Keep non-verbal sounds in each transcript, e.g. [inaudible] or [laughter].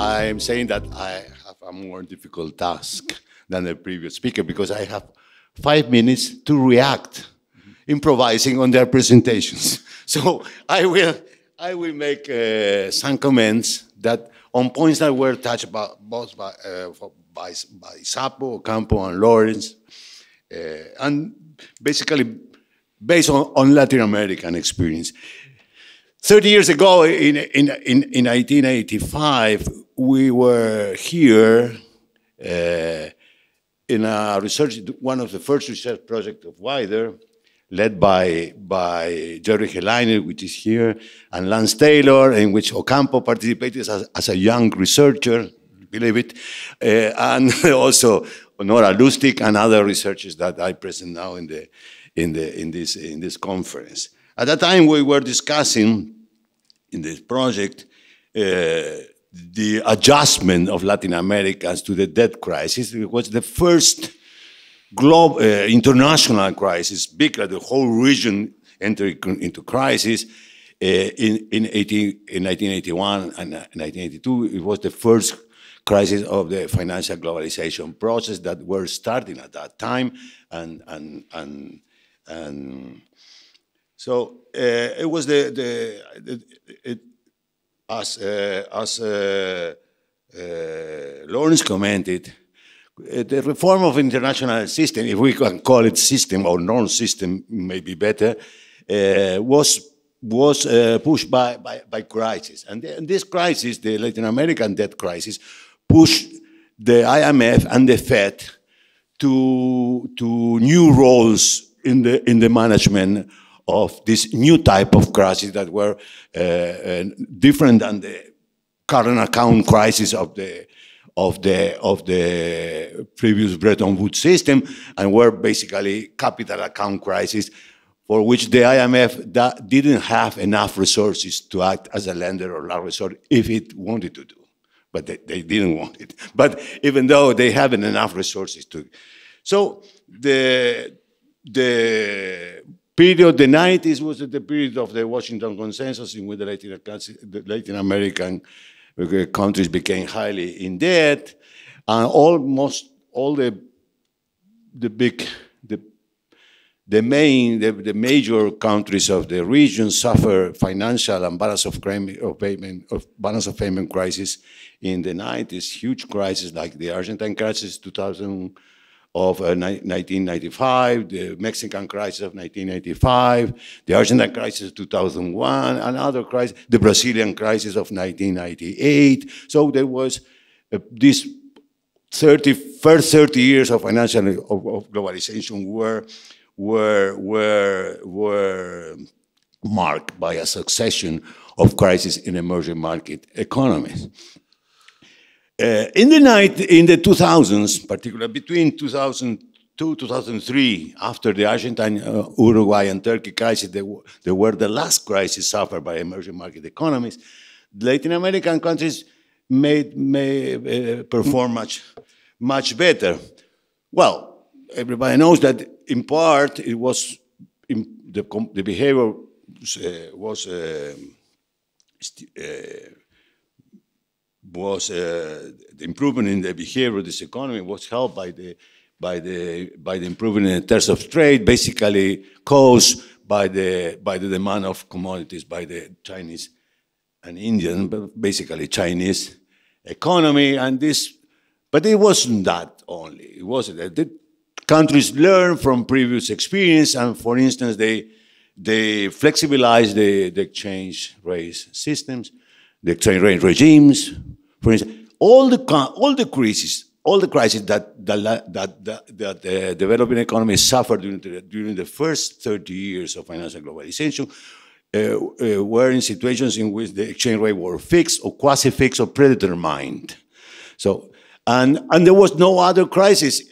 I'm saying that I have a more difficult task than the previous speaker because I have five minutes to react, improvising on their presentations. [laughs] So I will, I will make uh, some comments that on points that were touched by, both by, uh, by, by Seppo, Ocampo, and Laurence, uh, and basically based on, on Latin American experience. 30 years ago, in, in, in, in 1985, we were here uh, in a research, one of the first research projects of WIDER, led by, by Gerry Helleiner, which is here, and Lance Taylor, in which Ocampo participated as, as a young researcher, believe it, uh, and [laughs] also Nora Lustig and other researchers that I present now in, the, in, the, in, this, in this conference. At that time, we were discussing in this project uh, the adjustment of Latin Americans to the debt crisis. It was the first global, uh, international crisis, bigger, the whole region entered into crisis. Uh, in, in, 18, in 1981 and 1982, it was the first crisis of the financial globalization process that were starting at that time. And, and, and, and so uh, it was the, the, it, as, uh, as uh, Laurence commented, the reform of international system, if we can call it system or non-system, maybe better, was was uh, pushed by, by, by crisis. And, and, this crisis, the Latin American debt crisis, pushed the IMF and the Fed to, to new roles in the, in the management of this new type of crisis that were uh, uh, different than the current account crisis of the of the of the previous Bretton Woods system, and were basically capital account crisis, for which the IMF didn't have enough resources to act as a lender or last resort if it wanted to do, but they, they didn't want it. [laughs] But even though they haven't enough resources to, so the the period, the 90s was the period of the Washington Consensus in which the Latin, the Latin American uh, countries became highly in debt, and almost all the the big the the main the, the major countries of the region suffer financial and balance of, of payment of balance of payment crisis in the 90s, huge crisis like the Argentine crisis 2000 of uh, 1995, the Mexican crisis of 1995, the Argentine crisis of 2001, another crisis, the Brazilian crisis of 1998. So there was uh, this 30, first 30 years of financial of, of globalization were, were, were, were marked by a succession of crises in emerging market economies. Uh, in the night, in the 2000s, particularly between 2002, 2003, after the Argentine, uh, Uruguay, and Turkey crisis, they, they, were the last crisis suffered by emerging market economies. Latin American countries made, may uh, perform much, much better. Well, everybody knows that in part it was the, the behavior uh, was uh, uh, was uh, the improvement in the behavior of this economy was helped by the by the by the improvement in terms of trade, basically caused by the by the demand of commodities by the Chinese and Indian, but basically Chinese economy, and this. But it wasn't that only. It wasn't that. The countries learn from previous experience, and for instance, they they flexibilize the, the exchange rate systems, the exchange rate regimes, for instance, all the all the crises, all the crises that that that, that, the developing economies suffered during the, during the first 30 years of financial globalization uh, uh, were in situations in which the exchange rate were fixed or quasi-fixed or predetermined. So, and and there was no other crisis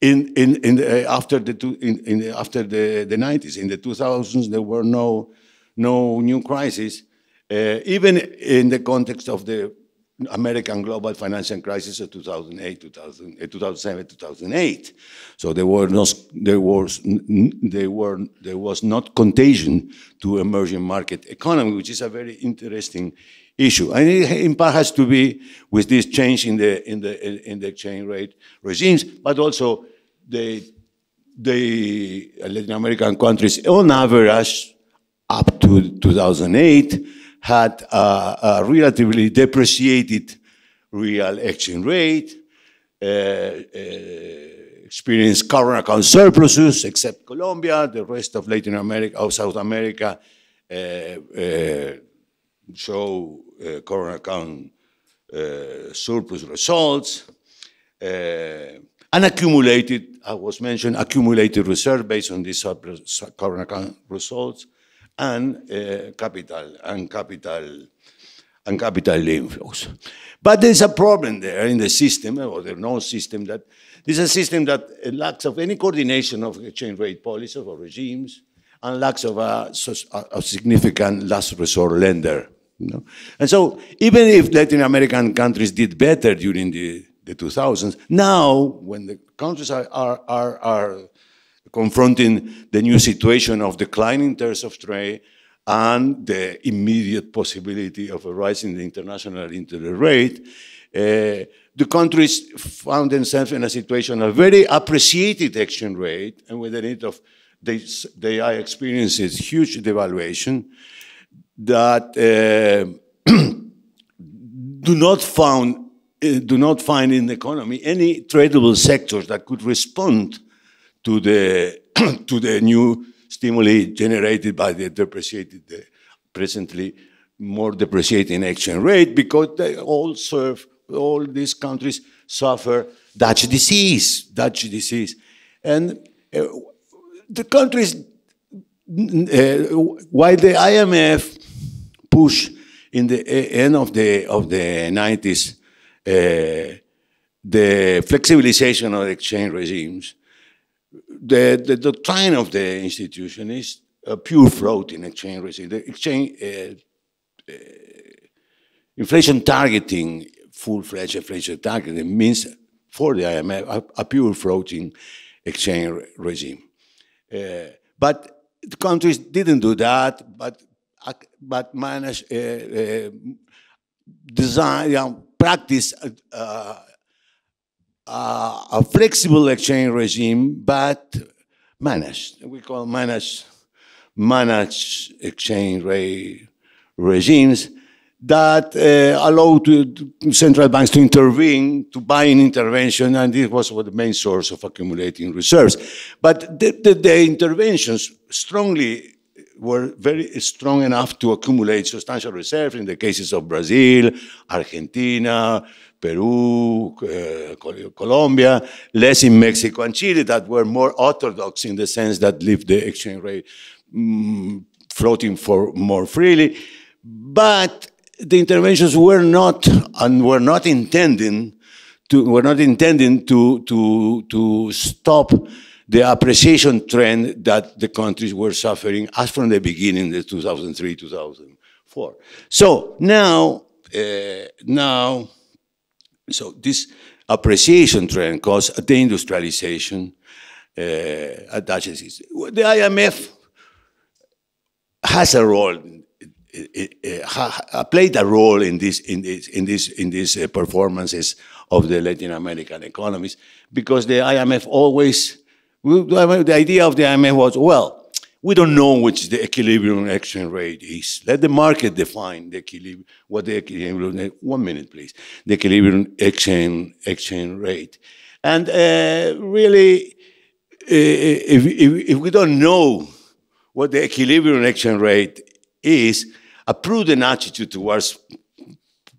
in in in the, uh, after the two, in, in the, after the the 90s. In the 2000s, there were no no new crises. Uh, even in the context of the American global financial crisis of 2008, 2000, eh, 2007, 2008. So there were no, there was there were there was not contagion to emerging market economy, which is a very interesting issue. And it in part has to be with this change in the in the in the exchange rate regimes, but also the the Latin American countries on average up to 2008 had a, a relatively depreciated real exchange rate, uh, uh, experienced current account surpluses, except Colombia, the rest of Latin America, of South America, uh, uh show uh, current account uh, surplus results. and accumulated, I was mentioned, accumulated reserve based on these current account results and uh, capital and capital and capital inflows. But there's a problem there in the system, or the no system, that this is a system that lacks of any coordination of exchange rate policies or regimes, and lacks of a, a significant last resort lender. You know? And so even if Latin American countries did better during the, the 2000s, now when the countries are, are, are, are confronting the new situation of declining terms of trade and the immediate possibility of a rise in the international interest rate, uh, the countries found themselves in a situation of very appreciated exchange rate and with the need of, they, they are experiencing huge devaluation that uh, [clears throat] do not found uh, do not find in the economy any tradable sectors that could respond to the [clears throat] to the new stimuli generated by the depreciated, the presently more depreciating exchange rate because they all serve, all these countries suffer Dutch disease, Dutch disease. And uh, the countries, uh, while the IMF push in the end of the, of the 90s, uh, the flexibilization of exchange regimes, the, the doctrine of the institution is a pure floating exchange rate. The exchange uh, uh, inflation targeting, full-fledged inflation targeting means for the IMF a, a pure floating exchange regime. Uh, but the countries didn't do that, but but managed uh, uh, design, you know, practice uh, a flexible exchange regime, but managed. We call managed, managed exchange rate regimes that uh, allow to, central banks to intervene, to buy in intervention, and this was the main source of accumulating reserves. But the, the, the interventions strongly were very strong enough to accumulate substantial reserves in the cases of Brazil, Argentina, Peru, uh, Colombia, less in Mexico and Chile that were more orthodox in the sense that leave the exchange rate mm, floating for more freely. But the interventions were not and were not intending to were not intending to to to stop the appreciation trend that the countries were suffering as from the beginning, the 2003 2004. So now uh, now so this appreciation trend caused deindustrialization, uh, disease. The IMF has a role, it, ha, played a role in this in this in this in these uh, performances of the Latin American economies because the IMF always the idea of the IMF was well we don't know which the equilibrium exchange rate is. Let the market define the equilibrium, what the equilibrium, one minute please, the equilibrium exchange, exchange rate. And uh, really, if, if, if we don't know what the equilibrium exchange rate is, a prudent attitude towards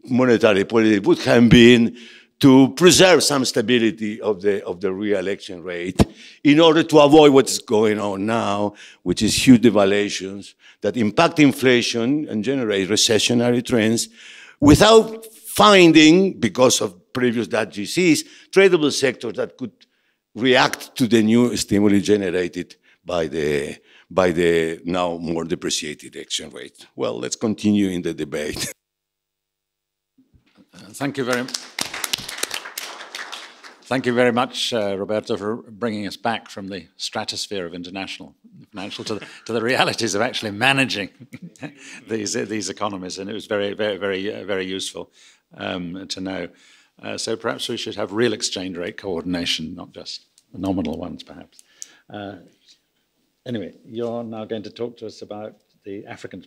monetary policy would have been to preserve some stability of the, of the exchange rate in order to avoid what's going on now, which is huge devaluations that impact inflation and generate recessionary trends without finding, because of previous disease, tradable sectors that could react to the new stimuli generated by the, by the now more depreciated exchange rate. Well, let's continue in the debate. thank you very much. Thank you very much, uh, Roberto, for bringing us back from the stratosphere of international financial to the, to the realities of actually managing [laughs] these these economies, and it was very, very, very, uh, very useful um, to know. Uh, so perhaps we should have real exchange rate coordination, not just nominal ones, perhaps. Uh, anyway, you're now going to talk to us about the African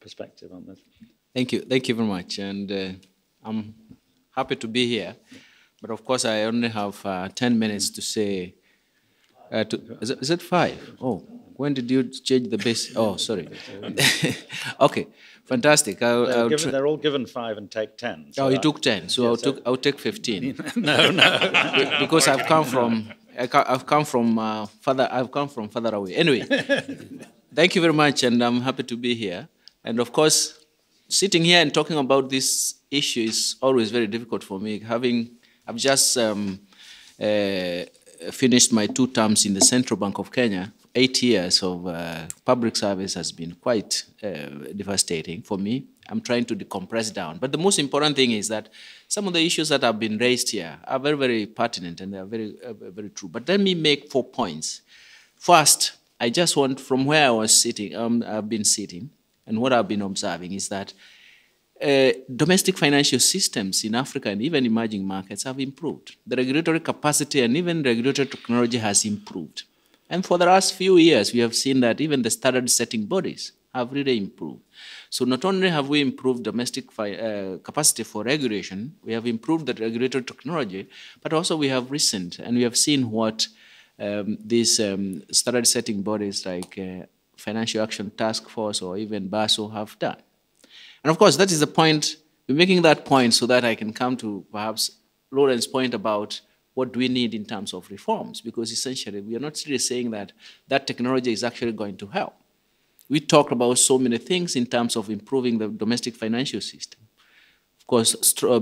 perspective on this. Thank you, thank you very much, and uh, I'm happy to be here. But of course, I only have uh, 10 minutes to say, uh, to, is, it, is, it five? Oh, when did you change the base? Oh, sorry. [laughs] okay, fantastic. I'll, they're, I'll given, they're, all given five and take 10. So oh, you took 10, so, yeah, I'll, so took, I'll take 15. [laughs] no, no. [laughs] because I've come from, I've come from uh, further, I've come from further away. Anyway, thank you very much, and I'm happy to be here. And of course, sitting here and talking about this issue is always very difficult for me, having I've just um, uh, finished my two terms in the Central Bank of Kenya. Eight years of uh, public service has been quite uh, devastating for me. I'm trying to decompress down. But the most important thing is that some of the issues that have been raised here are very, very pertinent and they are very, uh, very true. But let me make four points. First, I just want, from where I was sitting, um, I've been sitting, and what I've been observing is that uh, domestic financial systems in Africa and even emerging markets have improved. The regulatory capacity and even regulatory technology has improved. And for the last few years, we have seen that even the standard setting bodies have really improved. So not only have we improved domestic uh, capacity for regulation, we have improved the regulatory technology, but also we have recent and we have seen what um, these um, standard setting bodies like uh, Financial Action Task Force or even Basel have done. And of course, that is the point, we're making that point so that I can come to perhaps Laurence's point about what do we need in terms of reforms, because essentially we are not really saying that that technology is actually going to help. We talked about so many things in terms of improving the domestic financial system. Of course,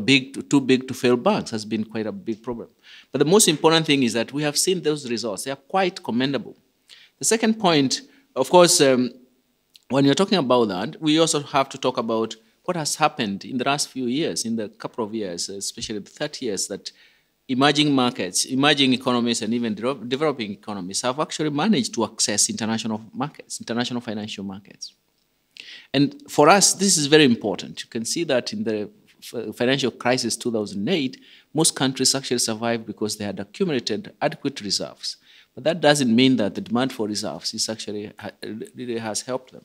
big, too big to fail banks has been quite a big problem. But the most important thing is that we have seen those results. They are quite commendable. The second point, of course, um, when you're talking about that, we also have to talk about what has happened in the last few years, in the couple of years, especially the 30 years, that emerging markets, emerging economies, and even de developing economies have actually managed to access international markets, international financial markets. And for us, this is very important. You can see that in the financial crisis 2008, most countries actually survived because they had accumulated adequate reserves. But that doesn't mean that the demand for reserves is actually really has helped them.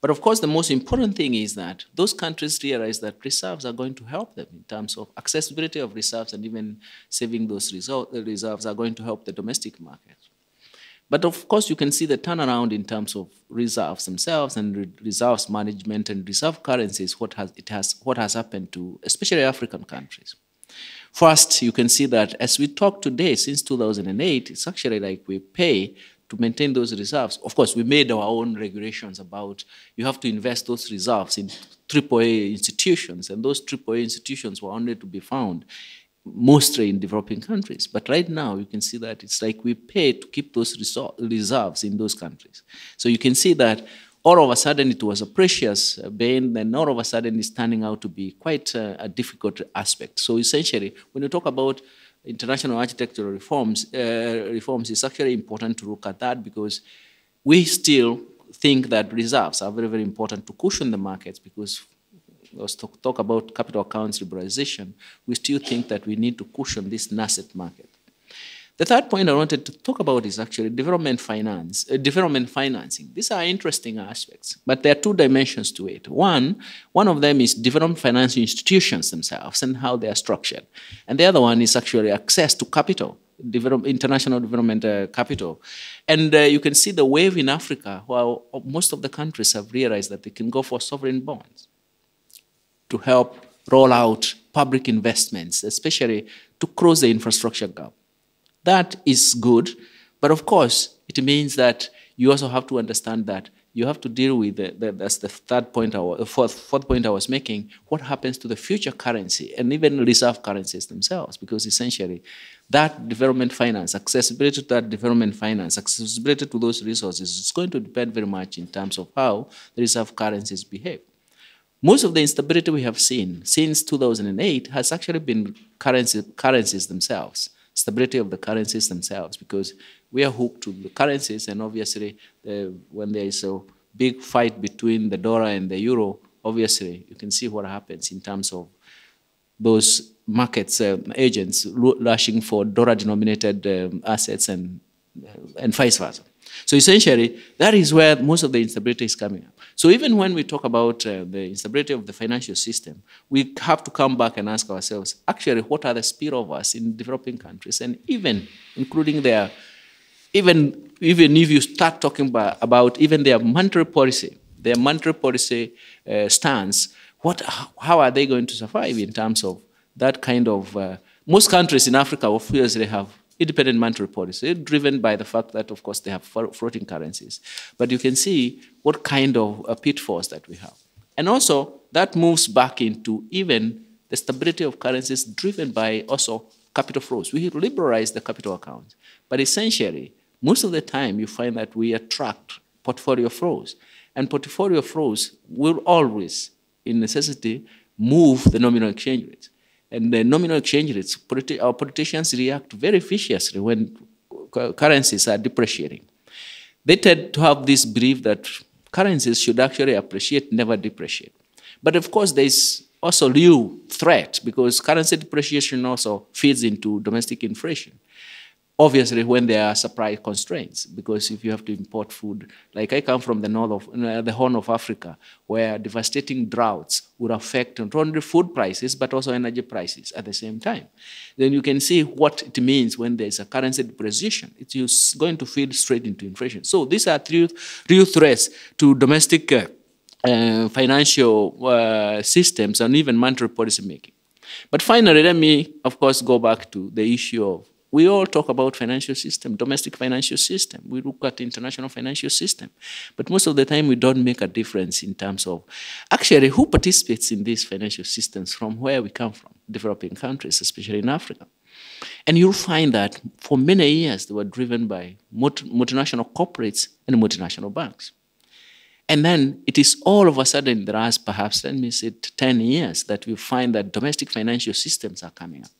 But of course, the most important thing is that those countries realize that reserves are going to help them in terms of accessibility of reserves and even saving those reserves are going to help the domestic market. But of course, you can see the turnaround in terms of reserves themselves and reserves management and reserve currencies, what has, it has, what has happened to especially African countries. First, you can see that as we talk today, since 2008, it's actually like we pay to maintain those reserves. Of course, we made our own regulations about you have to invest those reserves in AAA institutions, and those AAA institutions were only to be found mostly in developing countries. But right now, you can see that it's like we pay to keep those reserves in those countries. So you can see that all of a sudden it was a precious vein, then all of a sudden it's turning out to be quite a, a difficult aspect. So essentially, when you talk about international architectural reforms, uh, reforms, it's actually important to look at that because we still think that reserves are very, very important to cushion the markets because let's talk, talk about capital accounts liberalization, we still think that we need to cushion this nascent market. The third point I wanted to talk about is actually development finance, uh, development financing. These are interesting aspects, but there are two dimensions to it. One, one of them is development financial institutions themselves and how they are structured, and the other one is actually access to capital, develop, international development uh, capital. And uh, you can see the wave in Africa, while most of the countries have realized that they can go for sovereign bonds to help roll out public investments, especially to close the infrastructure gap. That is good, but of course, it means that you also have to understand that you have to deal with the, the, that's the third point, I uh, fourth, fourth point I was making. What happens to the future currency and even reserve currencies themselves? Because essentially, that development finance, accessibility to that development finance, accessibility to those resources is going to depend very much in terms of how the reserve currencies behave. Most of the instability we have seen since 2008 has actually been currency, currencies themselves, stability of the currencies themselves, because we are hooked to the currencies, and obviously, when there is a big fight between the dollar and the euro, obviously, you can see what happens in terms of those markets, uh, agents rushing for dollar-denominated um, assets and, and vice versa. So essentially, that is where most of the instability is coming up. So even when we talk about uh, the instability of the financial system, we have to come back and ask ourselves, actually, what are the spillovers in developing countries, and even including their, even even if you start talking about, about even their monetary policy, their monetary policy uh, stance, what, how are they going to survive in terms of that kind of, uh, most countries in Africa obviously have independent monetary policy, driven by the fact that, of course, they have floating currencies. But you can see what kind of uh, pitfalls that we have. And also, that moves back into even the stability of currencies driven by also capital flows. We liberalize the capital accounts. But essentially, most of the time, you find that we attract portfolio flows. And portfolio flows will always, in necessity, move the nominal exchange rates. And the nominal exchange rates, politi our politicians react very viciously when currencies are depreciating. They tend to have this belief that currencies should actually appreciate, never depreciate. But of course, there's also real threat because currency depreciation also feeds into domestic inflation obviously when there are supply constraints because if you have to import food like i come from the north of uh, the horn of africa where devastating droughts would affect not only food prices but also energy prices at the same time. Then you can see what it means when there's a currency depreciation. It's going to feed straight into inflation. So these are three real threats to domestic uh, uh, financial uh, systems and even monetary policy making. But finally let me of course go back to the issue of we all talk about financial system, domestic financial system. We look at international financial system. But most of the time, we don't make a difference in terms of actually who participates in these financial systems from where we come from, developing countries, especially in Africa. And you'll find that for many years, they were driven by multinational corporates and multinational banks. And then it is all of a sudden, the last perhaps, let me say, 10 years, that we find that domestic financial systems are coming up.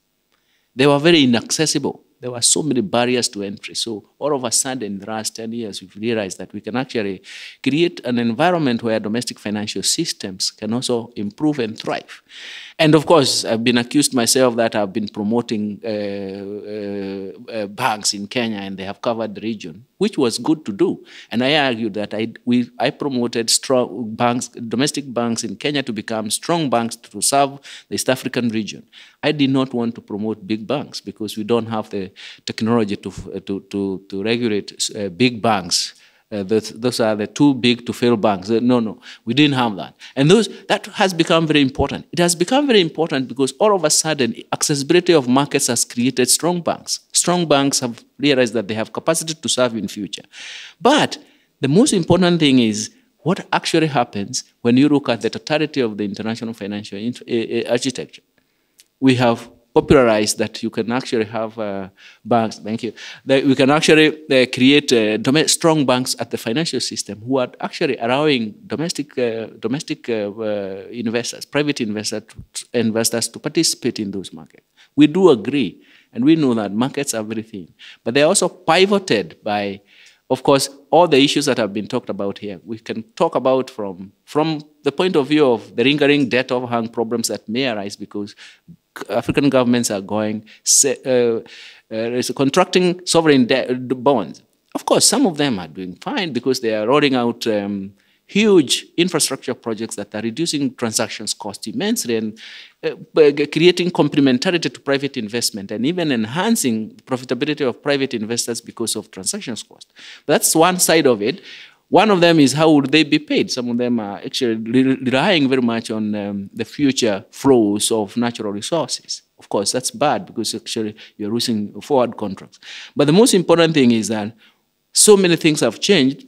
They were very inaccessible. There were so many barriers to entry. So all of a sudden, in the last 10 years, we've realized that we can actually create an environment where domestic financial systems can also improve and thrive. And of course, I've been accused myself that I've been promoting uh, uh, uh, banks in Kenya and they have covered the region, which was good to do. And I argued that I, we, I promoted strong banks, domestic banks in Kenya to become strong banks to serve the East African region. I did not want to promote big banks because we don't have the technology to, to, to, to regulate uh, big banks uh, those, those, are the too big to fail banks. Uh, no, no, we didn't have that. And those, that has become very important. It has become very important because all of a sudden, accessibility of markets has created strong banks. Strong banks have realized that they have capacity to serve in future. But the most important thing is what actually happens when you look at the totality of the international financial uh, architecture. We have popularized that you can actually have uh, banks, thank you, that we can actually uh, create uh, strong banks at the financial system who are actually allowing domestic, uh, domestic uh, uh, investors, private investors, investors to participate in those markets. We do agree, and we know that markets are very thin, but they're also pivoted by of course, all the issues that have been talked about here, we can talk about from, from the point of view of the lingering debt overhang problems that may arise because African governments are going, uh, uh, contracting sovereign bonds. Of course, some of them are doing fine because they are rolling out um, huge infrastructure projects that are reducing transactions cost immensely and uh, creating complementarity to private investment and even enhancing profitability of private investors because of transactions cost. That's one side of it. One of them is how would they be paid? Some of them are actually relying very much on um, the future flows of natural resources. Of course, that's bad because actually you're losing forward contracts. But the most important thing is that so many things have changed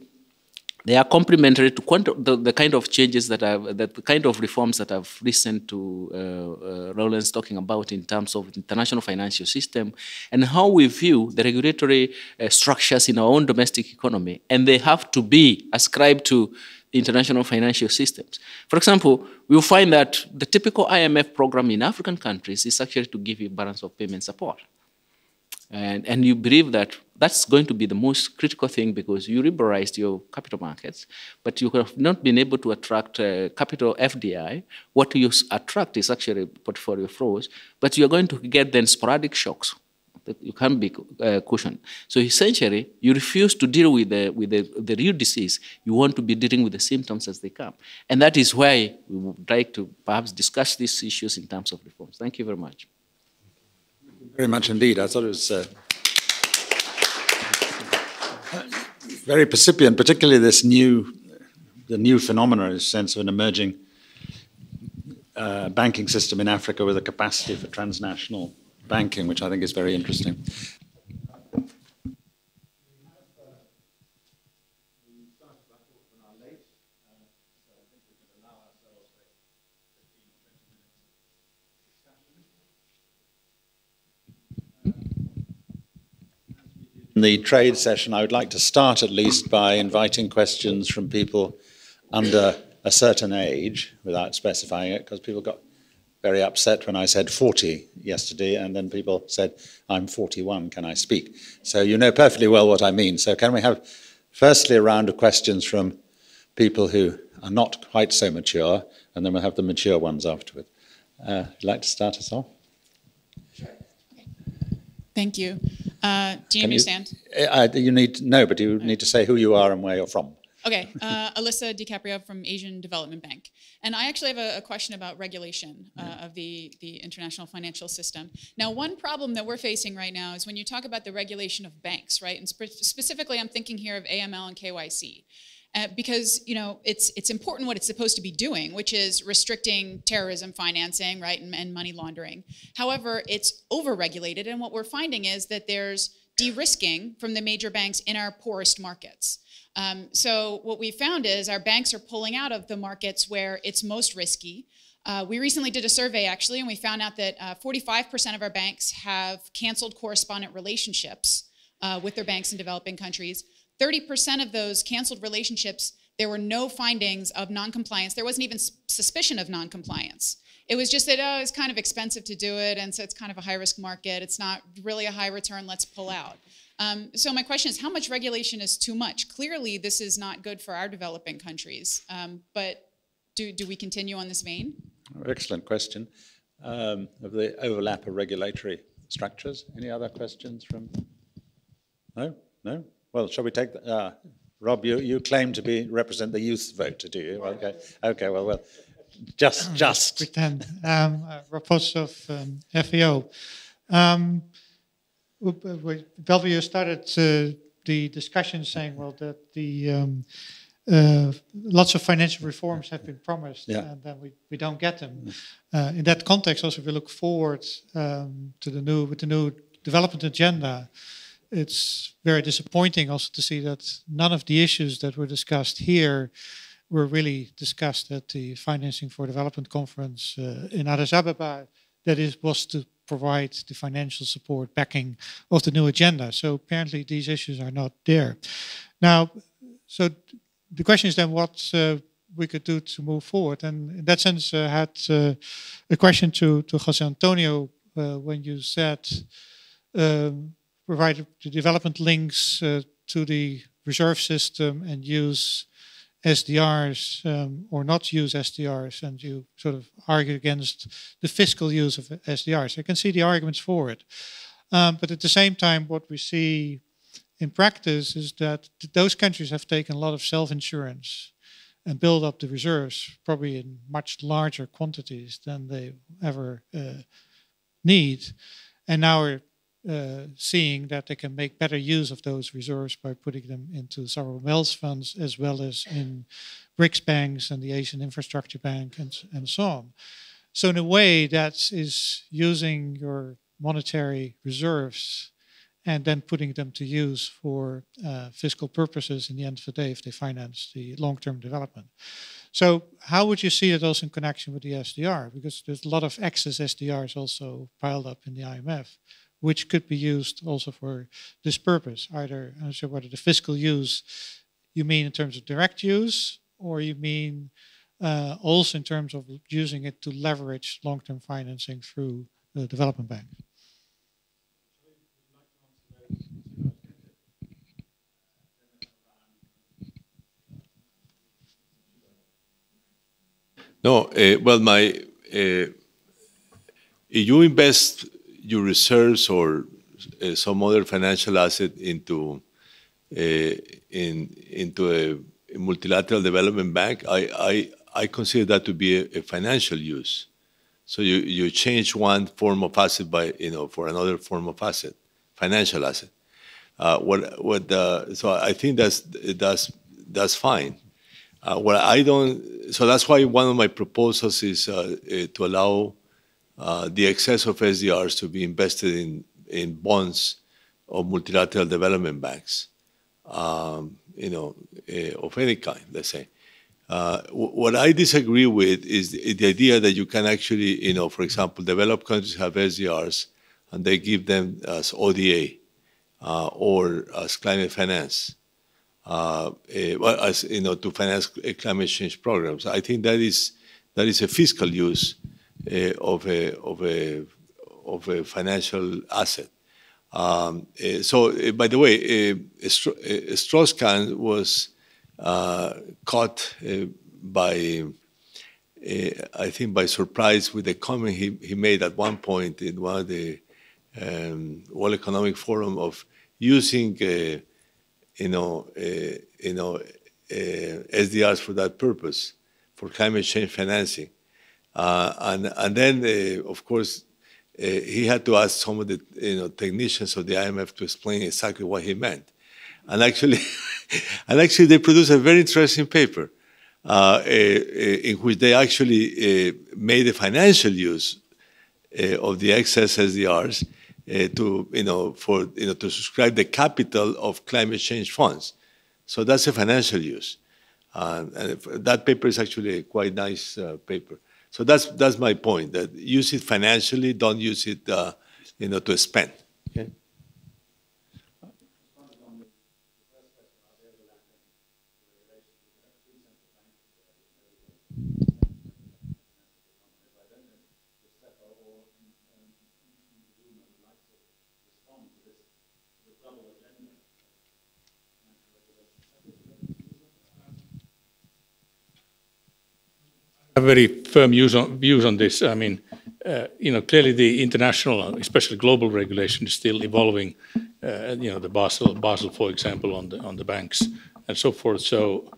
they are complementary to the, the, kind of changes that I've, the kind of reforms that I've listened to uh, uh, talking about in terms of international financial system and how we view the regulatory uh, structures in our own domestic economy. And they have to be ascribed to international financial systems. For example, we'll find that the typical IMF program in African countries is actually to give you balance of payment support. And, and you believe that that's going to be the most critical thing because you liberalized your capital markets, but you have not been able to attract uh, capital FDI. What you attract is actually portfolio flows, but you're going to get then sporadic shocks that you can't be uh, cushioned. So essentially, you refuse to deal with the with the, the real disease. You want to be dealing with the symptoms as they come, and that is why we would like to perhaps discuss these issues in terms of reforms. Thank you very much. Very much indeed. I thought it was. Uh, very percipient, particularly this new, the new phenomenon, in sense of an emerging uh, banking system in Africa with a capacity for transnational banking, which I think is very interesting. The trade session, I would like to start at least by inviting questions from people under a certain age, without specifying it, because people got very upset when I said 40 yesterday, and then people said, I'm 41, can I speak? So you know perfectly well what I mean. So can we have, firstly, a round of questions from people who are not quite so mature, and then we'll have the mature ones afterward. Uh, would like to start us off? Thank you. Uh, do you can understand? You, uh, you need no, but you need to say who you are and where you're from. Okay, uh, Alisa DiCaprio from Asian Development Bank. And I actually have a, a question about regulation uh, of the, the international financial system. Now, one problem that we're facing right now is when you talk about the regulation of banks, right? And spe specifically, I'm thinking here of AML and KYC. Uh, because you know it's it's important what it's supposed to be doing, which is restricting terrorism financing, right, and, and money laundering. However, it's overregulated, and what we're finding is that there's de-risking from the major banks in our poorest markets. Um, so what we found is our banks are pulling out of the markets where it's most risky. Uh, we recently did a survey actually, and we found out that 45% uh, of our banks have canceled correspondent relationships uh, with their banks in developing countries. 30% of those canceled relationships, there were no findings of noncompliance. There wasn't even suspicion of noncompliance. It was just that, oh, it's kind of expensive to do it, and so it's kind of a high risk market. It's not really a high return, let's pull out. Um, so my question is, how much regulation is too much? Clearly, this is not good for our developing countries. Um, but do, do we continue on this vein? Excellent question. Um, of the overlap of regulatory structures. Any other questions from? No, no. Well, shall we take? The, uh, Rob, you, you claim to be represent the youth voter, do you? Okay, okay. Well, well, just just pretend. Um, uh, Rob Vos um, FAO. Um, Belvio started uh, the discussion saying, well, that the um, uh, lots of financial reforms have been promised yeah. and then we, we don't get them. Uh, in that context, also, if we look forward um, to the new with the new development agenda, it's very disappointing also to see that none of the issues that were discussed here were really discussed at the Financing for Development conference uh, in Addis Ababa. That is was to provide the financial support backing of the new agenda. So apparently these issues are not there. Now, so the question is then what uh, we could do to move forward. And in that sense, I had uh, a question to, to Jose Antonio uh, when you said um, provide the development links uh, to the reserve system and use SDRs um, or not use SDRs, and you sort of argue against the fiscal use of SDRs. I can see the arguments for it. Um, but at the same time, what we see in practice is that those countries have taken a lot of self insurance and build up the reserves, probably in much larger quantities than they ever uh, need. And now we're uh, seeing that they can make better use of those reserves by putting them into sovereign wealth funds as well as in BRICS banks and the Asian Infrastructure Bank and, and so on. So, in a way, that is using your monetary reserves and then putting them to use for uh, fiscal purposes in the end of the day if they finance the long term development. So, how would you see it also in connection with the SDR? Because there's a lot of excess SDRs also piled up in the IMF which could be used also for this purpose. Either I'm sure whether the fiscal use you mean in terms of direct use or you mean uh, also in terms of using it to leverage long-term financing through the development bank? No, uh, well, my uh, invest your reserves or uh, some other financial asset into in into a, a, multilateral development bank, I, I I consider that to be a, a, financial use. So you, you change one form of asset by you know for another form of asset, financial asset. Uh, what what uh, so I think that's that's that's fine. Uh, what I don't so that's why one of my proposals is uh, uh, to allow uh, the excess of SDRs to be invested in in bonds of multilateral development banks, um, you know, of any kind. Let's say. Uh, what I disagree with is the, the, idea that you can actually, you know, for example, developed countries have SDRs and they give them as ODA uh, or as climate finance, uh, well, as you know, to finance climate change programs. I think that is that is a fiscal use Eh, of a of a of a financial asset. Um, eh, so, eh, by the way, Strauss-Kahn was uh, caught by, I think, by surprise with a comment he, he made at one point in one of the um, World Economic Forum of using, you know, you know, SDRs for that purpose, for climate change financing. Uh, and and then uh, of course uh, he had to ask some of the you know technicians of the IMF to explain exactly what he meant. And actually, [laughs] and actually, they produced a very interesting paper uh, in which they actually made a financial use of the excess SDRs to, you know, for, you know, to subscribe the capital of climate change funds. So that's a financial use. and that paper is actually a quite nice uh, paper. So that's that's my point. That use it financially, don't use it, uh, you know, to spend. Okay. very firm views on, views on this. I mean, uh, you know, clearly the international, especially global regulation is still evolving. Uh, you know, the Basel, Basel, for example, on the on the banks and so forth. So,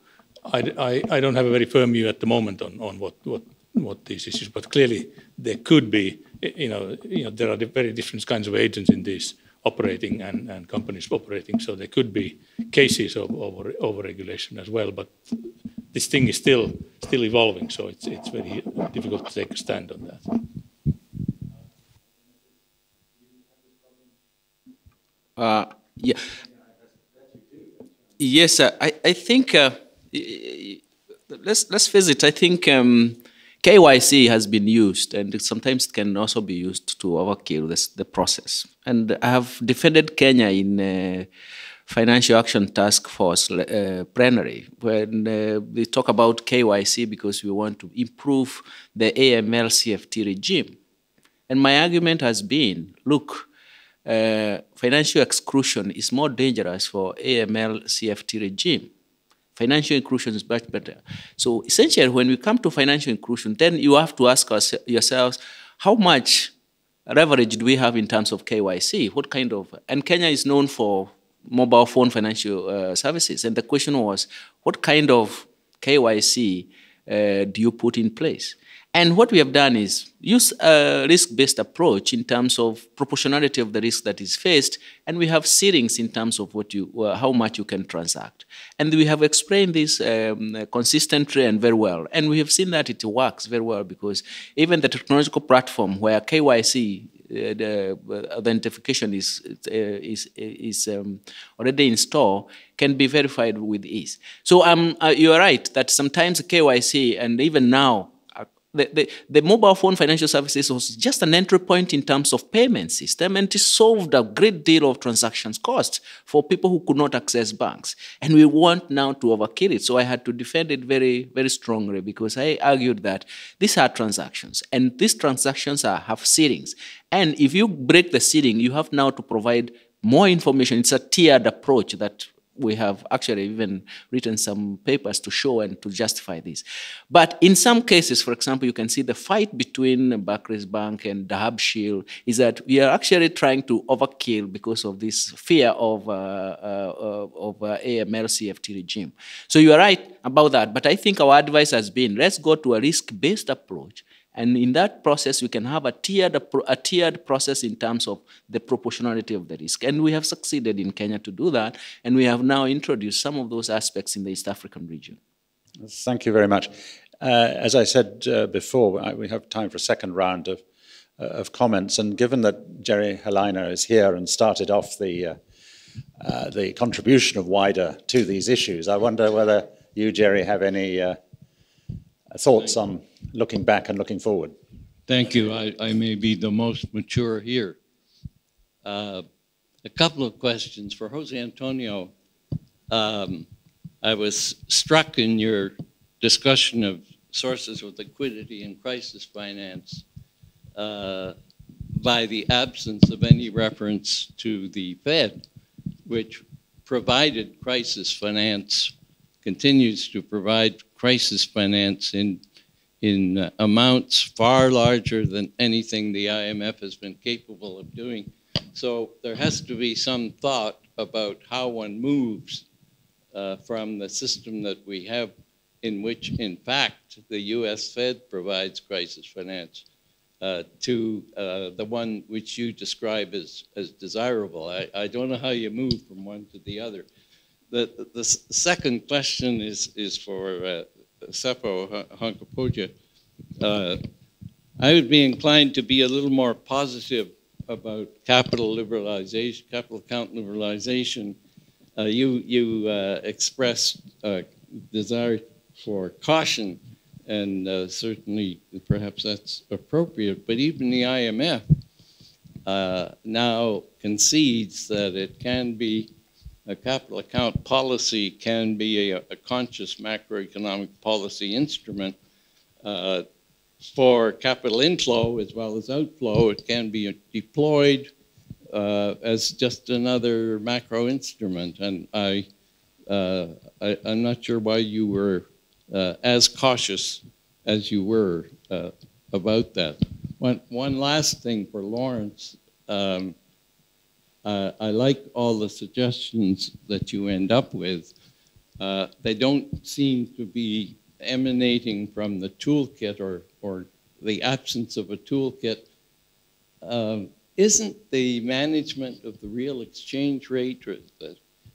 I, I, I don't have a very firm view at the moment on, on what, what what these issues, but clearly there could be, you know, you know, there are very different kinds of agents in these operating and, and companies operating, so there could be cases of over, over regulation as well. But this thing is still still evolving, so it's it's very difficult to take a stand on that. Uh, yeah. Yes, uh, I I think uh, let's let's visit. I think um, KYC has been used, and sometimes it can also be used to overkill this, the process. And I have defended Kenya in Financial Action Task Force uh, plenary when uh, we talk about KYC because we want to improve the AML CFT regime. And my argument has been, look, uh, financial exclusion is more dangerous for AML CFT regime. Financial inclusion is much better. So essentially, when we come to financial inclusion, then you have to ask yourselves, how much leverage do we have in terms of KYC? What kind of, and Kenya is known for mobile phone financial uh, services. And the question was, what kind of KYC uh, do you put in place? And what we have done is use a risk-based approach in terms of proportionality of the risk that is faced, and we have ceilings in terms of what you, uh, how much you can transact. And we have explained this um, consistently and very well. And we have seen that it works very well because even the technological platform where KYC uh, the identification is uh, is is um, already installed can be verified with ease. So um, uh, you are right that sometimes KYC and even now the, the, the, mobile phone financial services was just an entry point in terms of payment system and it solved a great deal of transactions costs for people who could not access banks. And we want now to overkill it. So i had to defend it very very strongly because i argued that these are transactions and these transactions are, have ceilings. And if you break the ceiling you have now to provide more information. It's a tiered approach that we have actually even written some papers to show and to justify this. But in some cases, for example, you can see the fight between Barclays Bank and Dahabshiil is that we are actually trying to overkill because of this fear of, uh, uh, of uh, AML CFT regime. So you are right about that, but I think our advice has been let's go to a risk-based approach and in that process, we can have a tiered, a tiered process in terms of the proportionality of the risk. And we have succeeded in Kenya to do that. And we have now introduced some of those aspects in the East African region. Thank you very much. Uh, as I said uh, before, we have time for a second round of, uh, of comments. And given that Gerry Helleiner is here and started off the, uh, uh, the contribution of WIDER to these issues, I wonder whether you, Gerry, have any uh, thoughts on looking back and looking forward? Thank you. I, I may be the most mature here. Uh, a couple of questions for José Antonio. Um, I was struck in your discussion of sources of liquidity in crisis finance uh, by the absence of any reference to the Fed, which provided crisis finance, continues to provide crisis finance in in uh, amounts far larger than anything the IMF has been capable of doing. So there has to be some thought about how one moves uh, from the system that we have in which, in fact, the US Fed provides crisis finance uh, to uh, the one which you describe as, as desirable. I, I don't know how you move from one to the other. The, the, second question is, is for uh, Seppo Honkapohja, uh, I would be inclined to be a little more positive about capital liberalization, capital account liberalization. Uh, you you uh, expressed a desire for caution, and uh, certainly perhaps that's appropriate. But even the IMF uh, now concedes that it can be a capital account policy can be a, a conscious macroeconomic policy instrument uh, for capital inflow as well as outflow. It can be deployed uh, as just another macro instrument. And I, uh, I, am not sure why you were uh, as cautious as you were uh, about that. One, one last thing for Laurence. Um, uh, I like all the suggestions that you end up with. Uh, they don't seem to be emanating from the toolkit or, or the absence of a toolkit. Um, isn't the management of the real exchange rate, or,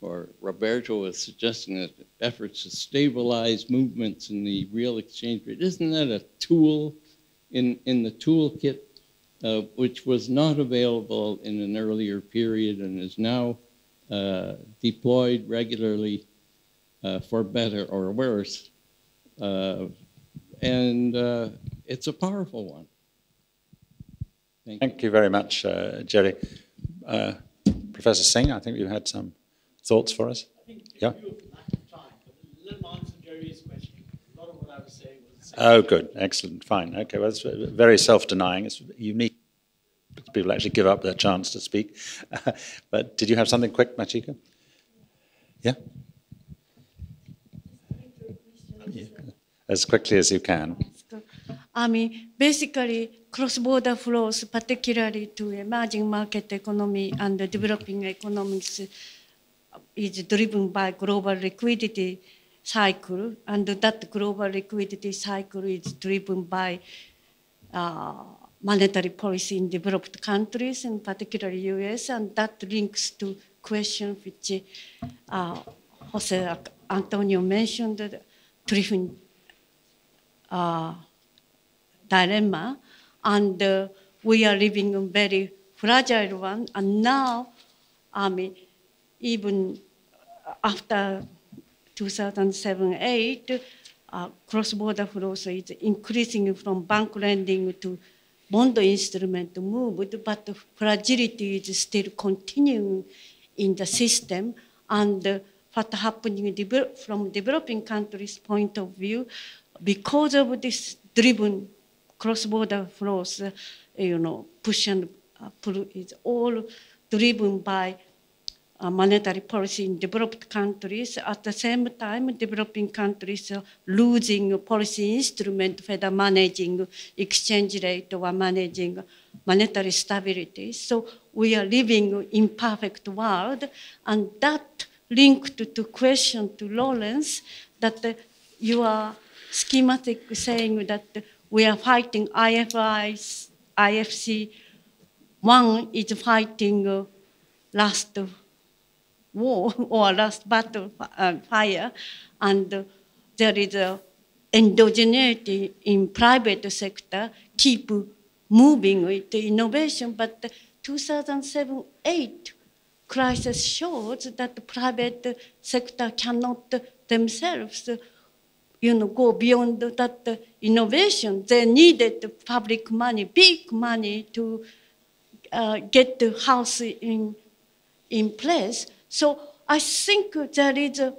or Roberto was suggesting that efforts to stabilize movements in the real exchange rate, isn't that a tool in, in the toolkit uh, which was not available in an earlier period and is now uh, deployed regularly uh, for better or worse. Uh, and uh, it's a powerful one. Thank, Thank you. you. very much, uh, Gerry. Professor Singh, I think you had some thoughts for us. yeah. Oh, good, excellent, fine. Okay, well, it's very self-denying. It's unique. People actually give up their chance to speak. [laughs] but did you have something quick, Machiko? Yeah. As quickly as you can. I mean, basically, cross-border flows, particularly to emerging market economy and developing economies, is driven by global liquidity cycle, and that global liquidity cycle is driven by uh, monetary policy in developed countries, and particularly U.S., and that links to question which uh, José Antonio mentioned, driven uh, dilemma, and uh, we are living a very fragile one. And now, I mean, even after 2007-8, uh, cross-border flows is increasing from bank lending to bond instrument moved, but the fragility is still continuing in the system. And what happening from developing countries' point of view, because of this driven cross-border flows, you know, push and pull is all driven by monetary policy in developed countries. At the same time, developing countries are losing policy instrument for the managing exchange rate or managing monetary stability. So we are living in perfect world, and that linked to question to Laurence that uh, you are schematic saying that we are fighting IFIs, IFC. One is fighting uh, last war [laughs] or last battle uh, fire, and there is a endogeneity in private sector keep moving with the innovation, but 2007-8 crisis shows that the private sector cannot themselves you know, go beyond that innovation. They needed public money, big money to uh, get the house in, in place. So I think there is a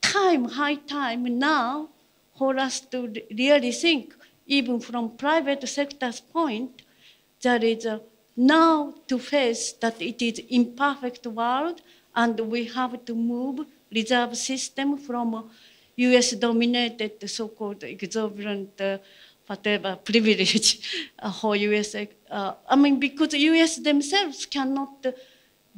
time, high time now for us to really think, even from private sector's point, there is a now to face that it is imperfect world and we have to move reserve system from US dominated so-called exorbitant uh, whatever privilege [laughs] uh, for US. Uh, I mean, because US themselves cannot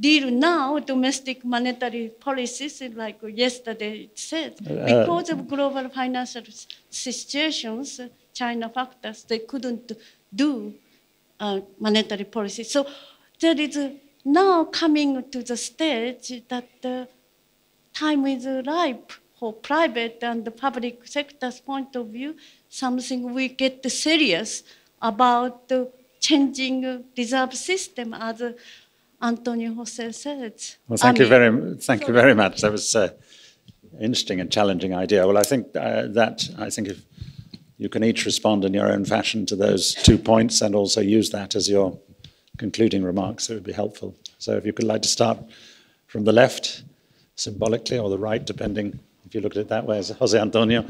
deal now domestic monetary policies like yesterday it said because of global financial situations, China factors, they couldn't do uh, monetary policy. So there is now coming to the stage that the time is ripe for private and the public sector's point of view, something we get serious about the changing reserve system as Antonio José said. Well, thank I you very, thank you very much. That was an interesting and challenging idea. Well, I think uh, that I think if you can each respond in your own fashion to those two points and also use that as your concluding remarks, it would be helpful. So if you could like to start from the left, symbolically, or the right, depending if you look at it that way, as José Antonio,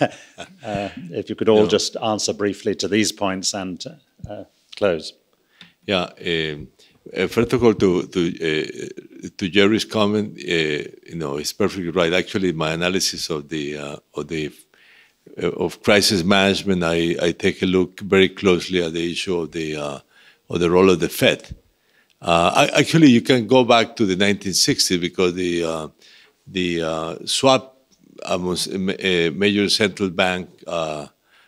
[laughs] uh, if you could all no. just answer briefly to these points and uh, close. Yeah. Um, uh, first of all, to to uh, to Gerry's comment, uh, you know, it's perfectly right. Actually, my analysis of the uh, of the uh, of crisis management, I, I take a look very closely at the issue of the uh, of the role of the Fed. I, actually, you can go back to the 1960s because the the swap amongst a major central bank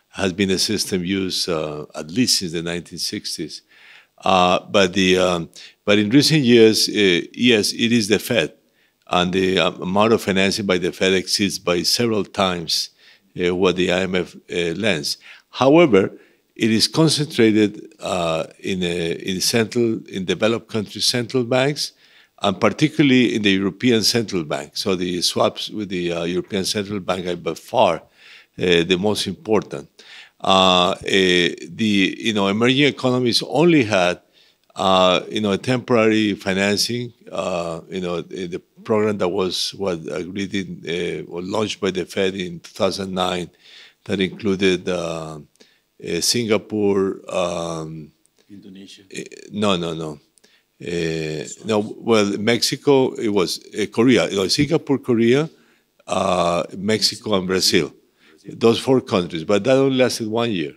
has been a system used at least since the 1960s. Uh, but the um, but in recent years, uh, yes, it is the Fed, and the um, amount of financing by the Fed exceeds by several times uh, what the IMF uh, lends. However, it is concentrated uh, in in central in developed countries central banks, and particularly in the European Central Bank. So the swaps with the uh, European Central Bank are by far the most important uh, eh, the you know emerging economies only had uh, you know temporary financing. Uh, you know the program that was what agreed in uh, or launched by the Fed in 2009 that included uh, eh, Singapore, um, Indonesia. Eh, no, no, no. no, well, Mexico. It was Korea. You know, Singapore, Korea, Mexico, and Brazil those four countries, but that only lasted one year.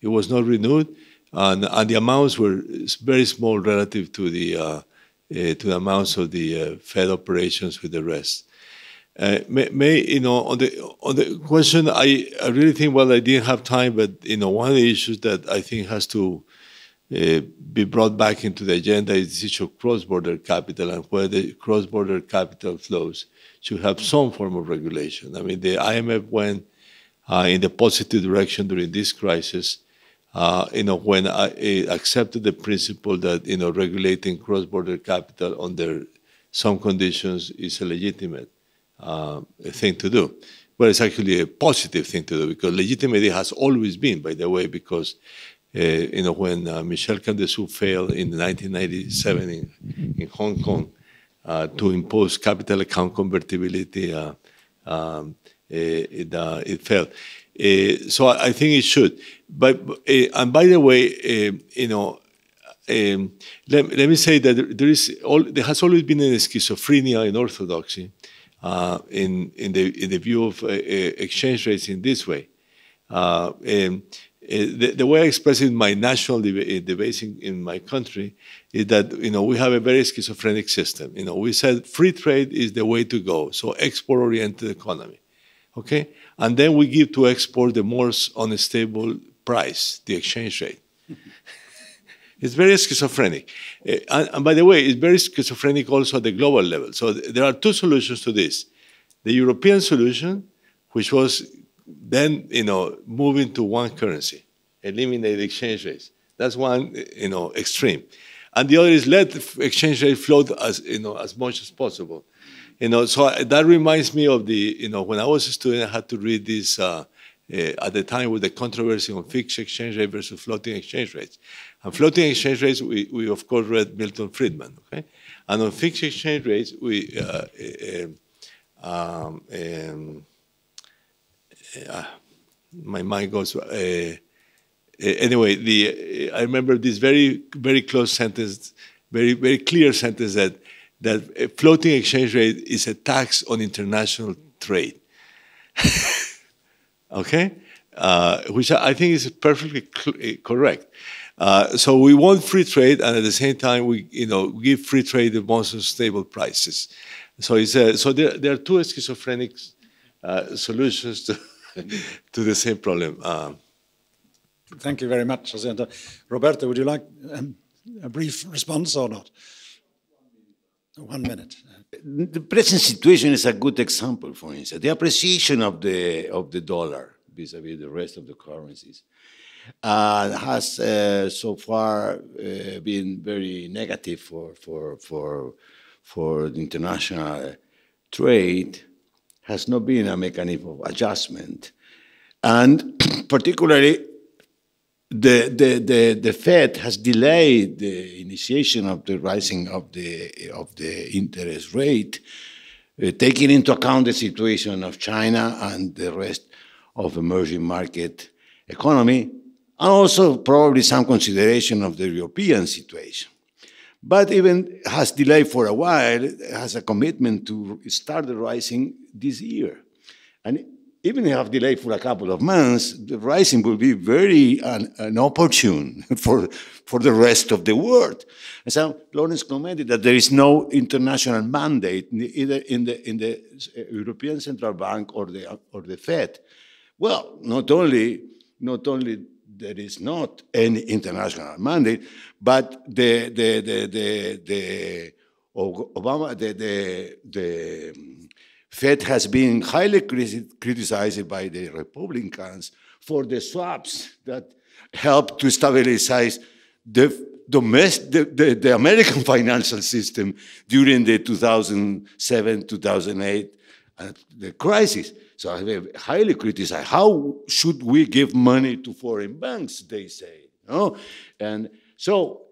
It was not renewed, and, and the amounts were very small relative to the uh, uh, to the amounts of the uh, Fed operations with the rest. Uh, may, may, you know on the on the question, I, I really think well I didn't have time, but you know one of the issues that I think has to uh, be brought back into the agenda is the issue of cross-border capital and where the cross-border capital flows should have some form of regulation. I mean, the IMF went uh, in the positive direction during this crisis. Uh, you know, when I, I, accepted the principle that you know regulating cross-border capital under some conditions is a legitimate uh, thing to do. well, it's actually a positive thing to do because legitimacy has always been, by the way, because uh, you know when uh, Michel Camdessus failed in 1997 in, in Hong Kong uh, to impose capital account convertibility, uh, um, it, uh, it failed. Uh, so I, I, think it should. But and by the way, you know. Um, let, let, me say that there is all, there has always been a schizophrenia in orthodoxy uh, in, in, the, in the view of uh, exchange rates in this way. Uh, the, the, way I express it in my national deba debates in, in, my country is that you know we have a very schizophrenic system. You know, we said free trade is the way to go, so export-oriented economy, okay, and then we give to export the most unstable price, the exchange rate. [laughs] It's very schizophrenic. Uh, and, and, by the way, it's very schizophrenic also at the global level. So th there are two solutions to this. The European solution, which was then, you know, moving to one currency, eliminate the exchange rates. That's one, you know, extreme. And the other is let exchange rate float as, you know, as much as possible. You know, so that reminds me of the, you know, when I was a student, I had to read this uh, uh, at the time with the controversy on fixed exchange rate versus floating exchange rates. And floating exchange rates, we, we of course read Milton Friedman, okay? And on fixed exchange rates, we, uh, uh, um, um, uh, my mind goes, uh, uh, anyway, the, I remember this very, very close sentence, very, very clear sentence that, that floating exchange rate is a tax on international trade. [laughs] okay? Uh, which I think is perfectly correct. Uh, so we want free trade, and at the same time, we you know give free trade the most stable prices. So it's a, so there, there are two schizophrenic uh, solutions to [laughs] to the same problem. Um, Thank you very much. Roberto, would you like um, a brief response or not? One minute. The present situation is a good example, for instance. The appreciation of the of the dollar vis-a-vis -vis the rest of the currencies uh, has uh, so far uh, been very negative for, for, for, for international trade, has not been a mechanism of adjustment. And [clears throat] particularly, the, the, the, the Fed has delayed the initiation of the rising of the, of the interest rate, uh, taking into account the situation of China and the rest of emerging market economy, and also probably some consideration of the European situation. But even has delayed for a while, has a commitment to start the rising this year. And even if have delayed for a couple of months, the rising will be very an, an opportune [laughs] for, for the rest of the world. And so Laurence commented that there is no international mandate either in the, in the uh, European Central Bank or the, or the Fed. Well, not only, not only there is not any international mandate, but the the the the, the Obama the the, the Fed has been highly criticized by the Republicans for the swaps that helped to stabilize the domestic, the, the, the, American [laughs] financial system during the 2007, 2008 uh, crisis. So I highly criticize how should we give money to foreign banks, they say. No? And so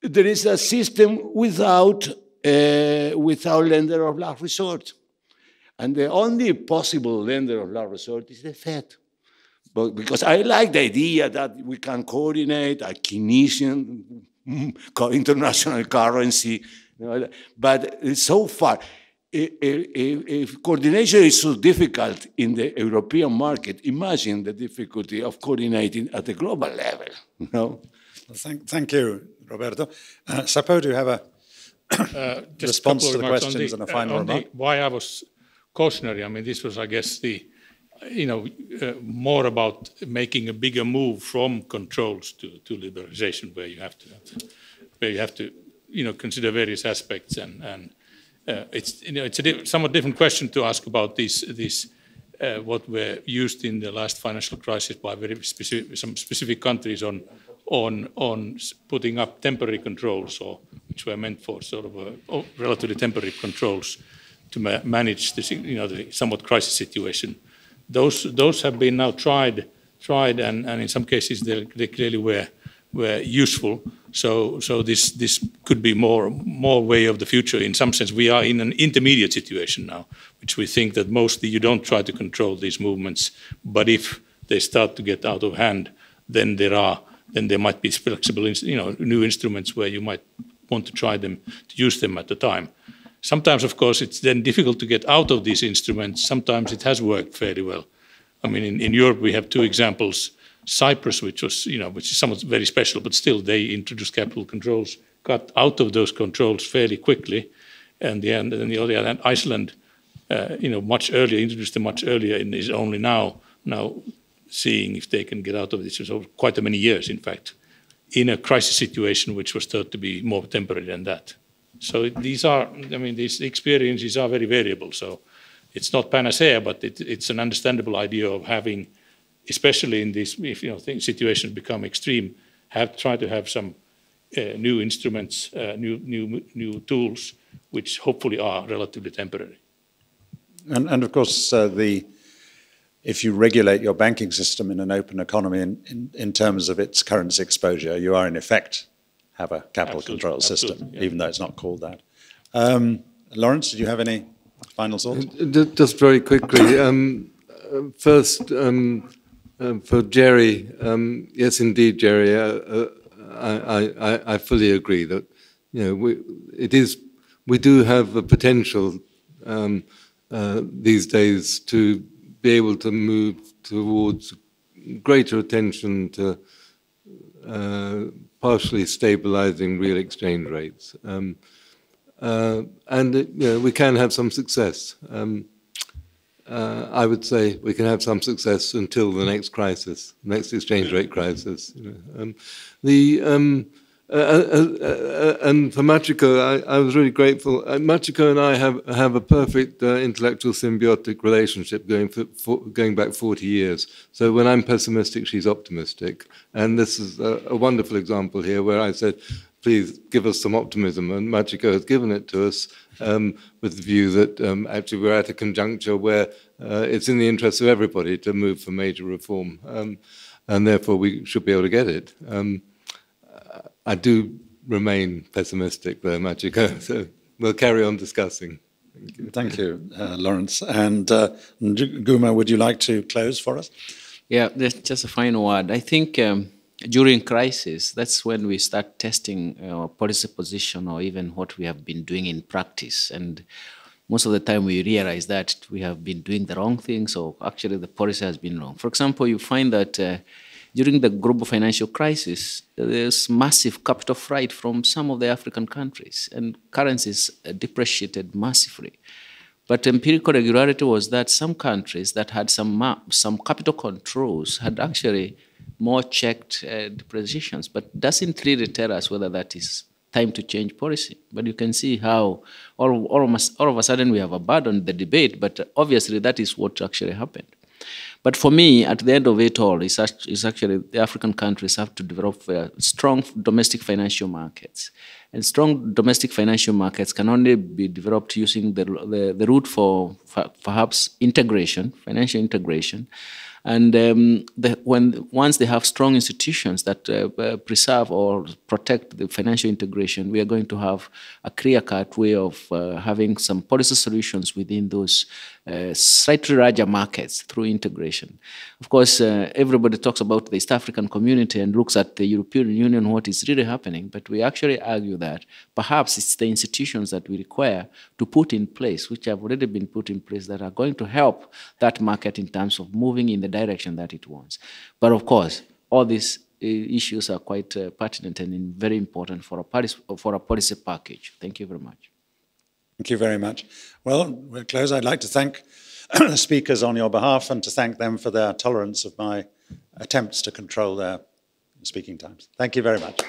there is a system without, uh, without lender of last resort. And the only possible lender of last resort is the Fed. But because I like the idea that we can coordinate a Keynesian international currency, but so far, if, coordination is so difficult in the European market, imagine the difficulty of coordinating at the global level. You know? well, thank, thank you, Roberto. Uh, Seppo, do you have a uh, response to the questions the, and a final uh, remark? why I was cautionary, I mean, this was, I guess, the you know, uh, more about making a bigger move from controls to, to liberalization, where you have to, where you have to, you know, consider various aspects and, and uh, it's you know it's a somewhat different question to ask about these these uh, what were used in the last financial crisis by very specific some specific countries on on on putting up temporary controls or which were meant for sort of a, oh, relatively temporary controls to ma manage this you know the somewhat crisis situation those those have been now tried tried, and, and in some cases they, they clearly were were useful. So so this this could be more more way of the future. In some sense, we are in an intermediate situation now, which we think that mostly you don't try to control these movements, but if they start to get out of hand, then there are then there might be flexible, you know, new instruments where you might want to try them to use them at the time. Sometimes, of course, it's then difficult to get out of these instruments. Sometimes it has worked fairly well. I mean, in, in Europe, we have two examples. Cyprus, which was, you know, which is somewhat very special, but still they introduced capital controls, got out of those controls fairly quickly. And the, and the other hand, Iceland, uh, you know, much earlier, introduced them much earlier and is only now, now seeing if they can get out of this over quite a many years, in fact, in a crisis situation which was thought to be more temporary than that. So these are, I mean, these experiences are very variable. So it's not panacea, but it, it's an understandable idea of having, especially in these, if you know, things, situations become extreme, have try to have some uh, new instruments, uh, new, new, new tools, which hopefully are relatively temporary. And, and of course, uh, the if you regulate your banking system in an open economy in, in, in terms of its currency exposure, you are in effect have a capital absolutely, control system, yeah. even though it's not called that. Um, Laurence, did you have any final thoughts? Uh, just very quickly. [coughs] Um, uh, first, um, uh, for Gerry, um, yes, indeed, Gerry, uh, uh, I, I, I, fully agree that you know we, it is we do have a potential um, uh, these days to be able to move towards greater attention to uh, partially stabilizing real exchange rates. Um, uh, and you know, we can have some success. Um, uh, I would say we can have some success until the next crisis, next exchange rate crisis. You know. um, the um, uh, uh, uh, and for Machiko, I, I, was really grateful. Machiko and I have have a perfect intellectual symbiotic relationship going for, for, going back 40 years. So when I'm pessimistic, she's optimistic, and this is a, a wonderful example here where I said, please give us some optimism. And Machiko has given it to us um, with the view that um, actually we're at a conjuncture where uh, it's in the interest of everybody to move for major reform. Um, and therefore we should be able to get it. I do remain pessimistic though, Machiko, [laughs] so we'll carry on discussing. Thank you, Thank you uh, Laurence. And uh, Guma, would you like to close for us? Yeah, just a final word. I think um, during crisis, that's when we start testing our policy position or even what we have been doing in practice. And most of the time we realize that we have been doing the wrong things or actually the policy has been wrong. For example, you find that uh, during the global financial crisis, there's massive capital flight from some of the African countries, and currencies depreciated massively. But empirical regularity was that some countries that had some some capital controls had actually more checked uh, depreciations, but doesn't really tell us whether that is time to change policy. But you can see how all, all, of, all of a sudden we have abandoned the debate, but obviously that is what actually happened. But for me, at the end of it all, it's, actually the African countries have to develop strong domestic financial markets. And strong domestic financial markets can only be developed using the, the, the route for perhaps integration, financial integration, and um, the, when once they have strong institutions that uh, uh, preserve or protect the financial integration, we are going to have a clear-cut way of uh, having some policy solutions within those uh, slightly larger markets through integration. Of course, uh, everybody talks about the East African community and looks at the European Union, what is really happening, but we actually argue that perhaps it's the institutions that we require to put in place, which have already been put in place, that are going to help that market in terms of moving in the direction that it wants. But of course, all these uh, issues are quite uh, pertinent and very important for a, policy, for a policy package. Thank you very much. Thank you very much. Well, we'll close. I'd like to thank the [clears throat] speakers on your behalf and to thank them for their tolerance of my attempts to control their speaking times. Thank you very much.